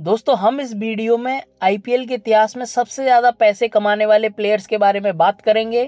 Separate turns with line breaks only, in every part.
दोस्तों, हम इस वीडियो में आईपीएल के इतिहास में सबसे ज़्यादा पैसे कमाने वाले प्लेयर्स के बारे में बात करेंगे।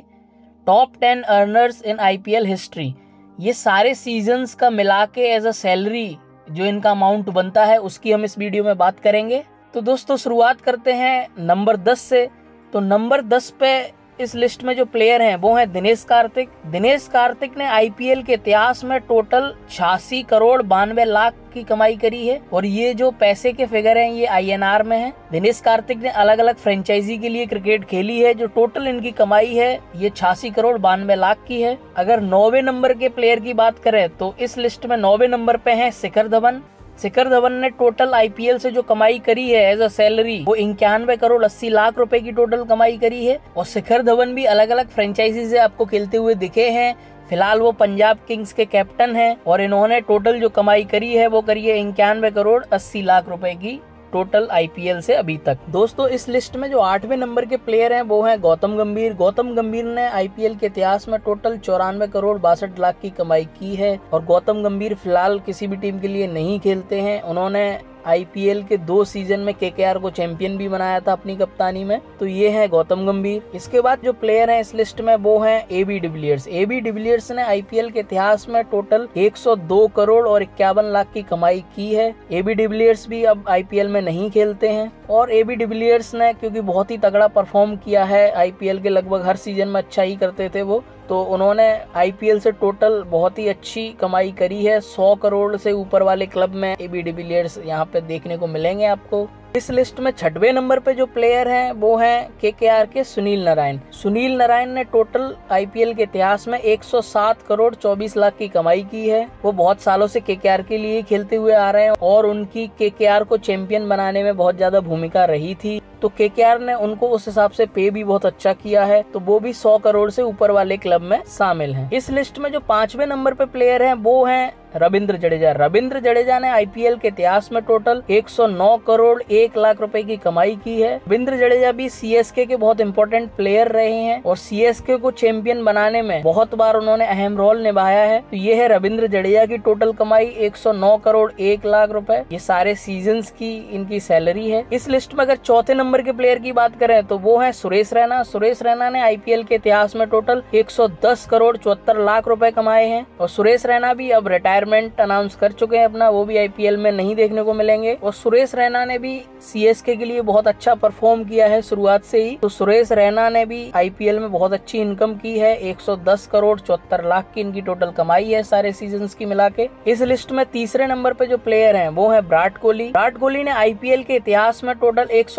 Top ten earners in IPL history ये सारे सीजन्स का मिला के एज अ सैलरी जो इनका अमाउंट बनता है, उसकी हम इस वीडियो में बात करेंगे। तो दोस्तों, शुरुआत करते हैं नंबर दस से। तो नंबर दस पे इस लिस्ट में जो प्लेयर हैं, वो हैं दिनेश कार्तिक। दिनेश कार्तिक ने आईपीएल के इतिहास में टोटल छियासी करोड़ बानवे लाख की कमाई करी है और ये जो पैसे के फिगर हैं, ये आईएनआर में है। दिनेश कार्तिक ने अलग अलग फ्रेंचाइजी के लिए क्रिकेट खेली है, जो टोटल इनकी कमाई है, ये छियासी करोड़ बानवे लाख की है। अगर नौवे नंबर के प्लेयर की बात करें तो इस लिस्ट में नौवे नंबर पे है शिखर धवन शिखर धवन ने टोटल आईपीएल से जो कमाई करी है एज अ सैलरी वो इक्यानवे करोड़ अस्सी लाख रुपए की टोटल कमाई करी है। और शिखर धवन भी अलग अलग फ्रेंचाइजी से आपको खेलते हुए दिखे हैं। फ़िलहाल वो पंजाब किंग्स के कैप्टन हैं और इन्होंने टोटल जो कमाई करी है, वो करी है इक्यानवे करोड़ अस्सी लाख रुपए की। टोटल आईपीएल से अभी तक। दोस्तों, इस लिस्ट में जो आठवें नंबर के प्लेयर हैं, वो हैं गौतम गंभीर। गौतम गंभीर ने आईपीएल के इतिहास में टोटल चौरानवे करोड़ बासठ लाख की कमाई की है और गौतम गंभीर फ़िलहाल किसी भी टीम के लिए नहीं खेलते हैं। उन्होंने आईपीएल के दो सीज़न में केकेआर को चैंपियन भी बनाया था अपनी कप्तानी में। तो ये है गौतम गंभीर। इसके बाद जो प्लेयर हैं इस लिस्ट में वो हैं A B de Villiers A B de Villiers ने आईपीएल के इतिहास में टोटल 102 करोड़ और इक्यावन लाख की कमाई की है। ए बी डिविलियर्स भी अब आईपीएल में नहीं खेलते हैं। और ए बी डिविलियर्स ने, क्योंकि बहुत ही तगड़ा परफॉर्म किया है आईपीएल के लगभग हर सीज़न में अच्छा ही करते थे वो तो उन्होंने आईपीएल से टोटल बहुत ही अच्छी कमाई करी है। 100 करोड़ से ऊपर वाले क्लब में ए बी डिविलियर्स यहाँ पे देखने को मिलेंगे आपको। इस लिस्ट में छठवे नंबर पे जो प्लेयर हैं, वो हैं के के आर के सुनील नारायण। सुनील नारायण ने टोटल आईपीएल के इतिहास में 107 करोड़ 24 लाख की कमाई की है। वो बहुत सालों से केकेआर के आर के लिए खेलते हुए आ रहे हैं और उनकी के के आर को चैंपियन बनाने में बहुत ज़्यादा भूमिका रही थी। तो के ने उनको उस हिसाब से पे भी बहुत अच्छा किया है तो वो भी सौ करोड़ से ऊपर वाले क्लब में शामिल है। इस लिस्ट में जो पांचवे नंबर पे प्लेयर है, वो है रविंद्र जडेजा। रविंद्र जडेजा ने आईपीएल के इतिहास में टोटल 109 करोड़ एक लाख रुपए की कमाई की है। रविंद्र जडेजा भी सीएसके के बहुत इंपॉर्टेंट प्लेयर रहे हैं और सीएसके को चैंपियन बनाने में बहुत बार उन्होंने अहम रोल निभाया है। तो ये है रविंद्र जडेजा की टोटल कमाई 109 करोड़ एक लाख रुपए। ये सारे सीज़न की इनकी सैलरी है। इस लिस्ट में अगर चौथे नंबर के प्लेयर की बात करें तो वो है सुरेश रैना। सुरेश रैना ने आईपीएल के इतिहास में टोटल एक सौ दस करोड़ चौहत्तर लाख रूपए कमाए हैं और सुरेश रैना भी अब रिटायरमेंट अनाउंस कर चुके हैं अपना, वो भी आईपीएल में नहीं देखने को मिलेंगे। और सुरेश रैना ने भी सीएसके के लिए बहुत अच्छा परफॉर्म किया है शुरुआत से ही। तो सुरेश रैना ने भी आईपीएल में बहुत अच्छी इनकम की है 110 करोड़ चौहत्तर लाख की इनकी टोटल कमाई है सारे सीज़न की मिला के। इस लिस्ट में तीसरे नंबर पे जो प्लेयर है, वो है विराट कोहली। विराट कोहली ने आईपीएल के इतिहास में टोटल एक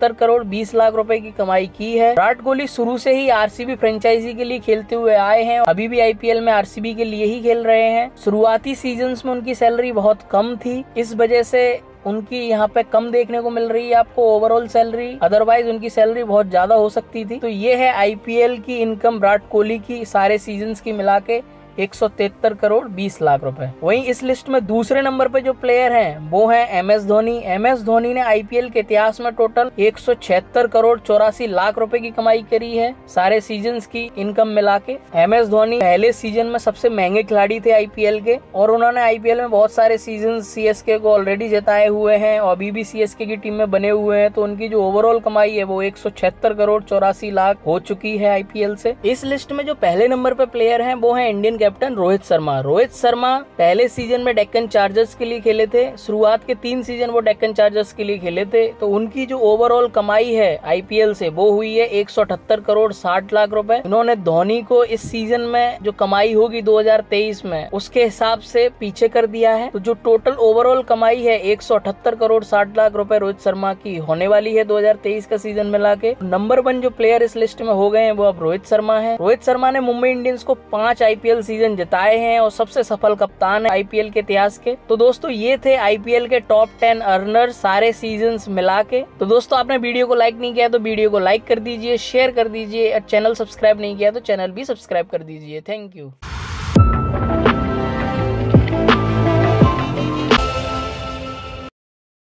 करोड़ बीस लाख रूपए की कमाई की है। विराट कोहली शुरू से ही आरसीबी फ्रेंचाइजी के लिए खेलते हुए आए हैं। अभी भी आईपीएल में आरसीबी के लिए ही खेल रहे हैं। शुरुआती सीज़न में उनकी सैलरी बहुत कम थी। इस वजह से उनकी यहाँ पे कम देखने को मिल रही है आपको ओवरऑल सैलरी अदरवाइज़ उनकी सैलरी बहुत ज़्यादा हो सकती थी। तो ये है आईपीएल की इनकम विराट कोहली की सारे सीज़न की मिला के। एक सौ तिहत्तर करोड़ 20 लाख रुपए। वहीं इस लिस्ट में दूसरे नंबर पे जो प्लेयर हैं, वो हैं M S Dhoni. M S Dhoni ने आईपीएल के इतिहास में टोटल एक सौ छिहत्तर करोड़ चौरासी लाख रुपए की कमाई करी है। सारे सीज़न की इनकम मिला के एम एस धोनी पहले सीज़न में सबसे महँगे खिलाड़ी थे आईपीएल के और उन्होंने आईपीएल में बहुत सारे सीज़न सीएसके को ऑलरेडी जिताए हुए हैं और अभी भी सीएसके की टीम में बने हुए हैं। तो उनकी जो ओवरऑल कमाई है, वो एक सौ छिहत्तर करोड़ चौरासी लाख हो चुकी है आईपीएल से। इस लिस्ट में जो पहले नंबर पे प्लेयर है, वो है इंडियन कैप्टन रोहित शर्मा। रोहित शर्मा पहले सीज़न में डेक्कन चार्जर्स के लिए खेले थे, शुरुआत के तीन सीज़न वो डेक्कन चार्जर्स के लिए खेले थे तो उनकी जो ओवरऑल कमाई है आईपीएल से, वो हुई है एक सौ अठहत्तर करोड़ साठ लाख रुपए। उन्होंने धोनी को इस सीज़न में जो कमाई होगी 2023 में, उसके हिसाब से पीछे कर दिया है। तो जो टोटल ओवरऑल कमाई है एक सौ अठहत्तर करोड़ साठ लाख रुपए रोहित शर्मा की होने वाली है 2023 का सीज़न मिला के नंबर वन जो प्लेयर इस लिस्ट में हो गए हैं, वो अब रोहित शर्मा है। रोहित शर्मा ने मुंबई इंडियंस को पाँच आईपीएल सीज़न जिताए हैं और सबसे सफल कप्तान है आईपीएल के इतिहास के। तो दोस्तों, ये थे आईपीएल के टॉप टेन अर्नर सारे सीज़न मिला के तो दोस्तों, आपने वीडियो को लाइक नहीं किया तो वीडियो को लाइक कर दीजिए शेयर कर दीजिए। और चैनल सब्सक्राइब नहीं किया तो चैनल भी सब्सक्राइब कर दीजिए। Thank you